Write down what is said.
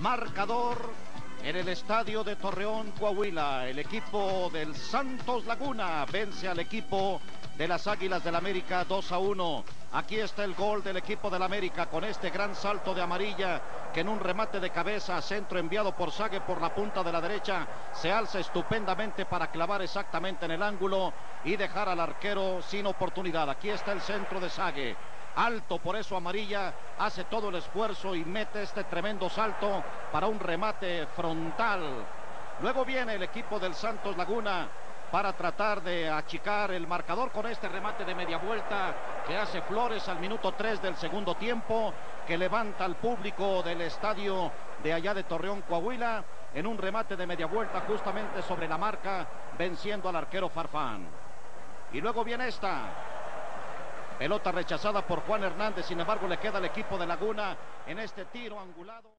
Marcador en el estadio de Torreón, Coahuila. El equipo del Santos Laguna vence al equipo de las Águilas del América 2 a 1. Aquí está el gol del equipo del América con este gran salto de amarilla que en un remate de cabeza, centro enviado por Sague por la punta de la derecha, se alza estupendamente para clavar exactamente en el ángulo y dejar al arquero sin oportunidad. Aquí está el centro de Sague alto, por eso Amarilla hace todo el esfuerzo y mete este tremendo salto para un remate frontal. Luego viene el equipo del Santos Laguna para tratar de achicar el marcador con este remate de media vuelta que hace Flores al minuto 3 del segundo tiempo, que levanta al público del estadio de allá de Torreón, Coahuila, en un remate de media vuelta justamente sobre la marca, venciendo al arquero Farfán. Y luego viene esta, Pelota rechazada por Juan Hernández, sin embargo le queda al equipo de Laguna en este tiro angulado.